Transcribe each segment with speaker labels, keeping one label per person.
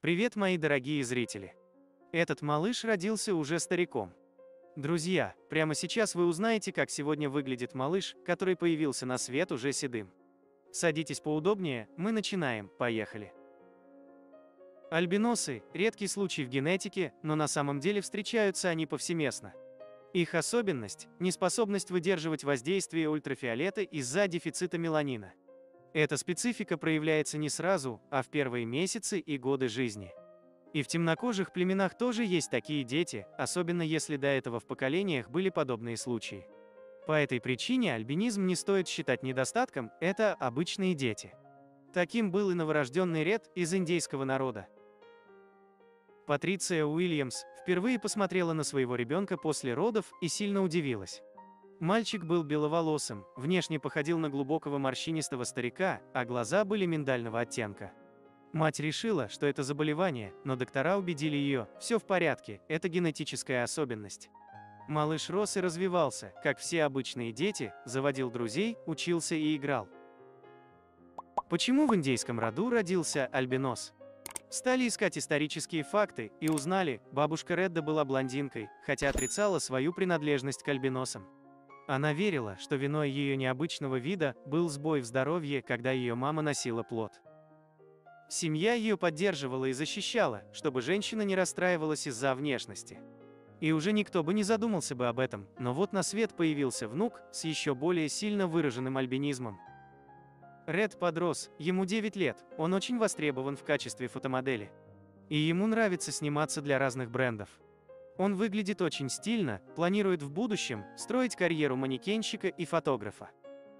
Speaker 1: Привет, мои дорогие зрители! Этот малыш родился уже стариком. Друзья, прямо сейчас вы узнаете, как сегодня выглядит малыш, который появился на свет уже седым. Садитесь поудобнее, мы начинаем, поехали. Альбиносы – редкий случай в генетике, но на самом деле встречаются они повсеместно. Их особенность – неспособность выдерживать воздействие ультрафиолета из-за дефицита меланина. Эта специфика проявляется не сразу, а в первые месяцы и годы жизни. И в темнокожих племенах тоже есть такие дети, особенно если до этого в поколениях были подобные случаи. По этой причине альбинизм не стоит считать недостатком, это обычные дети. Таким был и новорожденный Ред из индейского народа. Патриция Уильямс впервые посмотрела на своего ребенка после родов и сильно удивилась. Мальчик был беловолосым, внешне походил на глубокого морщинистого старика, а глаза были миндального оттенка. Мать решила, что это заболевание, но доктора убедили ее, все в порядке, это генетическая особенность. Малыш рос и развивался, как все обычные дети, заводил друзей, учился и играл. Почему в индейском роду родился альбинос? Стали искать исторические факты и узнали, бабушка Редда была блондинкой, хотя отрицала свою принадлежность к альбиносам. Она верила, что виной ее необычного вида был сбой в здоровье, когда ее мама носила плод. Семья ее поддерживала и защищала, чтобы женщина не расстраивалась из-за внешности. И уже никто бы не задумался бы об этом, но вот на свет появился внук с еще более сильно выраженным альбинизмом. Ред подрос, ему 9 лет, он очень востребован в качестве фотомодели. И ему нравится сниматься для разных брендов. Он выглядит очень стильно, планирует в будущем строить карьеру манекенщика и фотографа.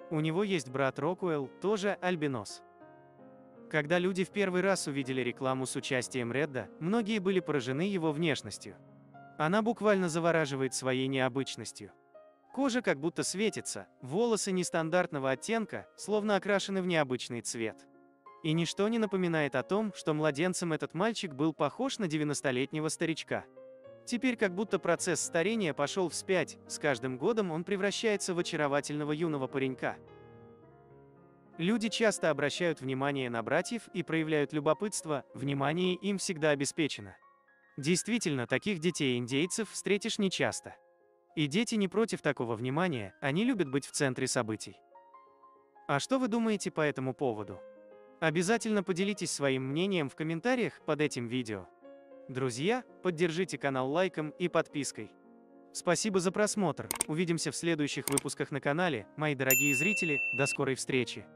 Speaker 1: У него есть брат Рокуэлл, тоже альбинос. Когда люди в первый раз увидели рекламу с участием Редда, многие были поражены его внешностью. Она буквально завораживает своей необычностью. Кожа как будто светится, волосы нестандартного оттенка, словно окрашены в необычный цвет. И ничто не напоминает о том, что младенцем этот мальчик был похож на 90-летнего старичка. Теперь как будто процесс старения пошел вспять, с каждым годом он превращается в очаровательного юного паренька. Люди часто обращают внимание на братьев и проявляют любопытство, внимание им всегда обеспечено. Действительно, таких детей-индейцев встретишь нечасто. И дети не против такого внимания, они любят быть в центре событий. А что вы думаете по этому поводу? Обязательно поделитесь своим мнением в комментариях под этим видео. Друзья, поддержите канал лайком и подпиской. Спасибо за просмотр. Увидимся в следующих выпусках на канале, мои дорогие зрители, до скорой встречи.